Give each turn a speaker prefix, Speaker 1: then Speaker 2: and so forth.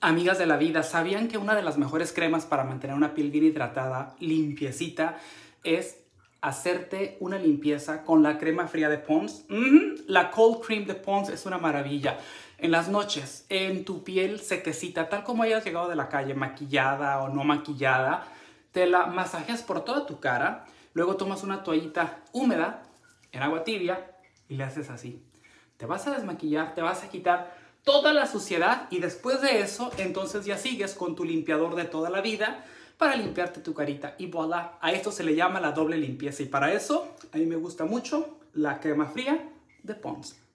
Speaker 1: Amigas de la vida, ¿sabían que una de las mejores cremas para mantener una piel bien hidratada, limpiecita, es hacerte una limpieza con la crema fría de Pond's? Mm, la Cold Cream de Pond's es una maravilla. En las noches, en tu piel sequecita, tal como hayas llegado de la calle, maquillada o no maquillada, te la masajeas por toda tu cara, luego tomas una toallita húmeda en agua tibia y le haces así. Te vas a desmaquillar, te vas a quitar toda la suciedad y después de eso, entonces ya sigues con tu limpiador de toda la vida para limpiarte tu carita. Y voilà, a esto se le llama la doble limpieza. Y para eso a mí me gusta mucho la crema fría de la